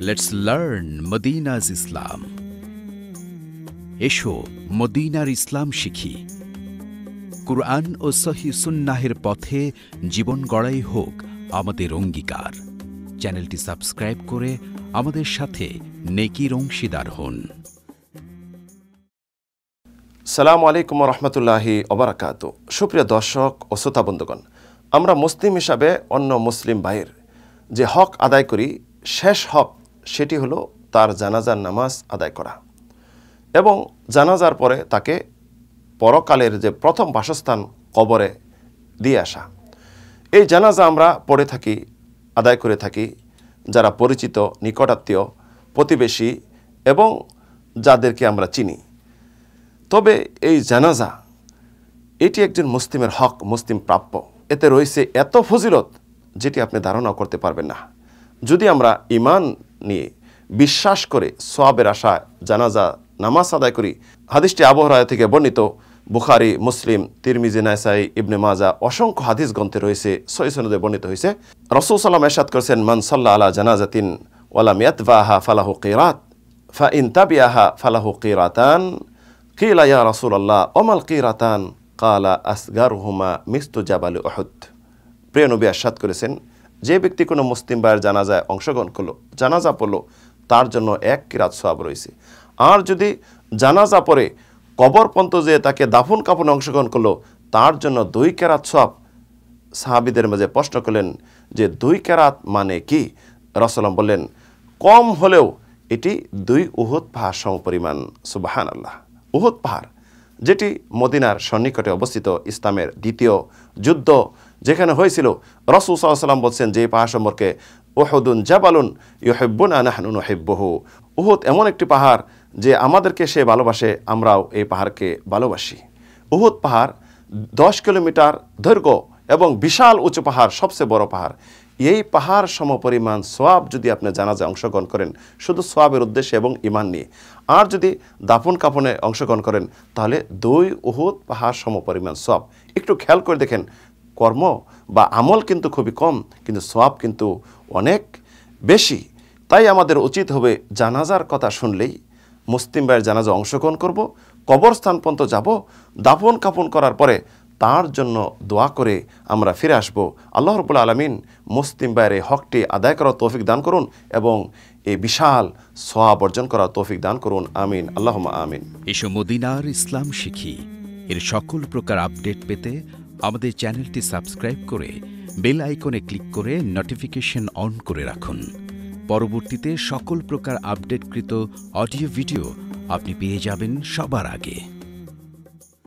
Let's learn মদিনাজ ইসলাম এসো, মদিনার ইসলাম শিখি। কুরআন ও সহি সুন্নাহের পথে জীবন গড়াই হোক আমাদের অঙ্গীকার। চ্যানেলটি সাবস্ক্রাইব করে আমাদের সাথে নেকির অংশীদার হন। সালাম আলাইকুম রহমতুল্লাহি অবরাকাত সুপ্রিয় দর্শক ও শ্রোতা বন্ধুগণ, আমরা মুসলিম হিসাবে অন্য মুসলিম ভাইয়ের যে হক আদায় করি শেষ হক সেটি হলো তার জানাজার নামাজ আদায় করা এবং জানাজার পরে তাকে পরকালের যে প্রথম বাসস্থান কবরে দিয়ে আসা। এই জানাজা আমরা পড়ে থাকি, আদায় করে থাকি যারা পরিচিত, নিকটাত্মীয়, প্রতিবেশী এবং যাদেরকে আমরা চিনি। তবে এই জানাজা, এটি একজন মুসলিমের হক, মুসলিম প্রাপ্য। এতে রয়েছে এত ফজিলত যেটি আপনি ধারণা করতে পারবেন না। যদি আমরা ইমান নিয়ে বিশ্বাস করে সোয়াবের আশা, জানাজা, নামাজ আদায় করি, হাদিসটি আবহাওয়া থেকে বর্ণিত। বুখারি, মুসলিম, তিরমিজি, নাসাই, ইবনে মাজা অসংখ্য হাদিস গ্রন্থে রয়েছে সই সনদে বর্ণিত হয়েছে। রসুল সাল্লাম এরশাদ করেছেন, মান সাল্লাহ আলা জানাজাতিন ওয়ালাম ইয়াতবাহা ফালাহু কিরাত, ফা ইন তাবিয়াহা ফালাহু কিরাতান, কিলা ইয়া রাসূলুল্লাহ ওমাল কিরাতান? কালা, আসগারহুমা মিস্তু জাবাল উহুদ। প্রিয় নবী আশাদ করেছেন যে ব্যক্তি কোনো মুসলিম ভাইয়ের জানাজায় অংশগ্রহণ করল, জানাজা পড়ল, তার জন্য এক কিরাত সোয়াব রয়েছে। আর যদি জানাজা পরে কবর পন্ত যে তাকে দাফন কাফনে অংশগ্রহণ করল, তার জন্য দুই কেরাত সোয়াব সাহাবিদের মাঝে প্রশ্ন করলেন যে দুই কেরাত মানে কি? রসলাম বললেন, কম হলেও এটি দুই উহুদ পাহাড় সম পরিমাণ সুবাহান আল্লাহ উহুদ পাহাড়। যেটি মদিনার সন্নিকটে অবস্থিত ইসলামের দ্বিতীয় যুদ্ধ, যেখানে হয়েছিল, রসুল সাল্লাম বলছেন যে পাহাড় সম্পর্কে ওহদুন জাবালুন ইহেব্বুন আনাহানুন হেব্বহু উহুদ এমন একটি পাহাড় যে আমাদেরকে সে ভালোবাসে, আমরাও এই পাহাড়কে ভালোবাসি। উহুদ পাহাড় দশ কিলোমিটার দৈর্ঘ্য এবং বিশাল উঁচু পাহাড়, সবচেয়ে বড় পাহাড়। এই পাহাড় সমপরিমাণ সোয়াব যদি আপনি জানাজায় অংশগ্রহণ করেন, শুধু সোয়াবের উদ্দেশ্যে এবং ইমান নিয়ে। আর যদি দাফন কাপনে অংশগ্রহণ করেন, তাহলে দুই উহুদ পাহাড় সমপরিমাণ সোয়াব। একটু খেয়াল করে দেখেন, কর্ম বা আমল কিন্তু খুবই কম, কিন্তু সোয়াব কিন্তু অনেক বেশি। তাই আমাদের উচিত হবে জানাজার কথা শুনলেই মুসলিম ভাইয়ের জানাজা অংশগ্রহণ করব, কবরস্থান পর্যন্ত যাব, দাফন কাপন করার পরে তার জন্য দোয়া করে আমরা ফিরে আসব। আল্লাহ রবুল্লা আলমিন মুসলিম এই হকটি আদায় করার তৌফিক দান করুন এবং এই বিশাল সোয়াব অর্জন করার তৌফিক দান করুন। আমিন। আল্লাহ আমিন। এসব মদিনার ইসলাম শিখি। এর সকল প্রকার আপডেট পেতে আমাদের চ্যানেলটি সাবস্ক্রাইব করে বেল আইকনে ক্লিক করে নোটিফিকেশন অন করে রাখুন। পরবর্তীতে সকল প্রকার আপডেটকৃত অডিও ভিডিও আপনি পেয়ে যাবেন সবার আগে।